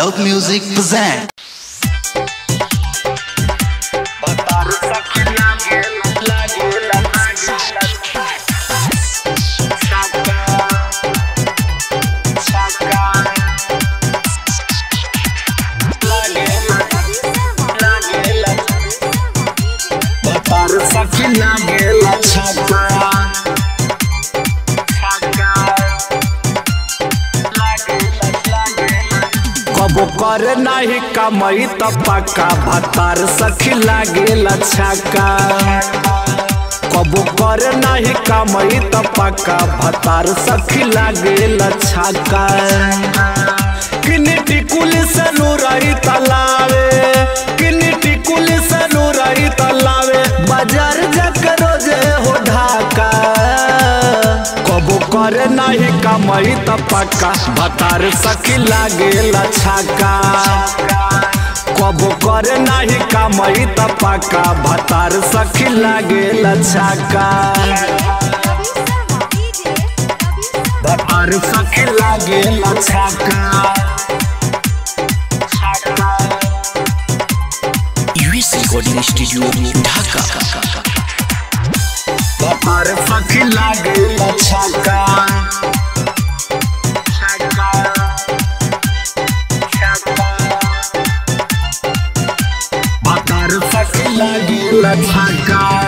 Love music present कबो कर नाही कमई त पक्का। भतार सखी लागेला छक्का कबो कर नाही कमई त पक्का। भतार सखी लागेला छक्का किनी टिकुल से कमई त पक्का। भतार सखी लागेला छक्का कबो करे नाही कमई त पक्का। भतार सखी लागेला छक्का भतार सखी लागेला US Recording Studio, Dhaka. भतार सखी लागेला छक्का लागेला छक्का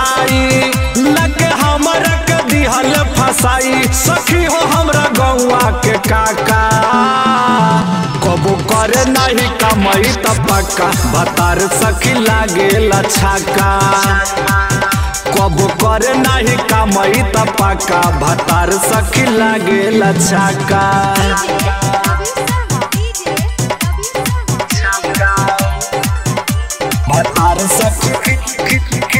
फसाई। लगे हमरा दिहल फसाई। सखी हो हमरा गौआ के काका। कबो करे नहीं कमई त पक्का। भतार सखी लागेला छक्का कबो करे नाही कमई त पक्का। भतार सखी लागेला छक्का भतार सखी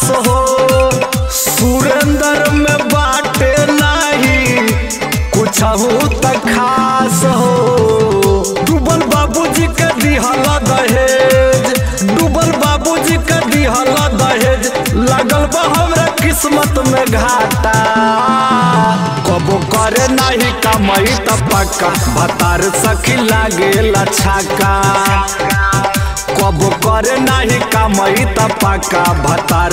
परकाश हो, सुरेंद्र में बाटे नहीं। कुछ त खास हो। डूबल बाबूजी के दिहल दहेज, डूबल बाबूजी के दिहल दहेज। लगल बा हमरा किस्मत में घाटा। कबो करे नहीं, कमई त पक्का। भतार सखी लागेला छक्का कबो करे नहीं, कमई त पक्का। भतार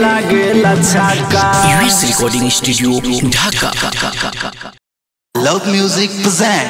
छक्का US Recording Studio, Dhaka. Loud Music present.